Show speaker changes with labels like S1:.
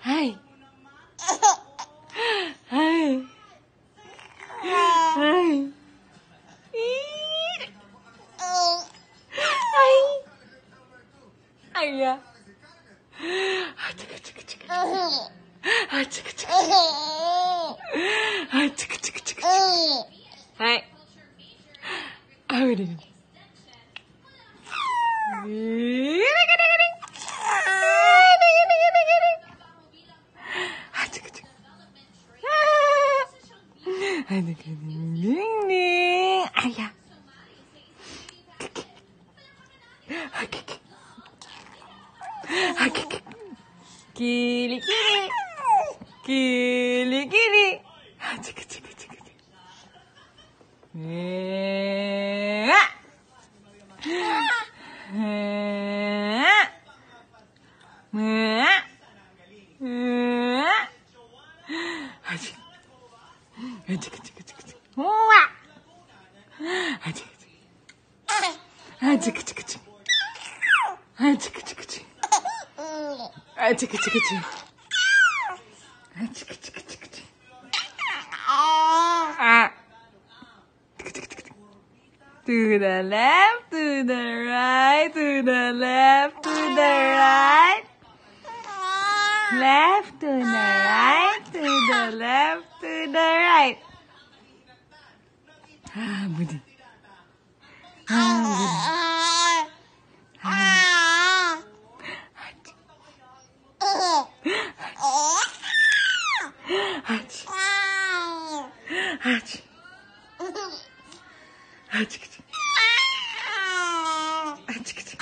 S1: はい。はい。はい。いい。はい。あいや。あちくちくちく。あちくちく。あちくちくちく。はい。あうり。え 아이고, 그, 아야. 길이길이. 길이길이. 아, 치크, 치크, 치크, 치크. 에, 아! 에, 아직 아직 아직 아직 우와 아직 아직 아직 아직 아직 아직 아직 아직 아직 아직 아직 아직 아직 아직 아직 아 To the left, to the right, to the left, to the right. Left to the right, to the left, to the right. Ah, buddy. Ah, buddy. Ah. Hachi. Hachi. Hachi. Hachi.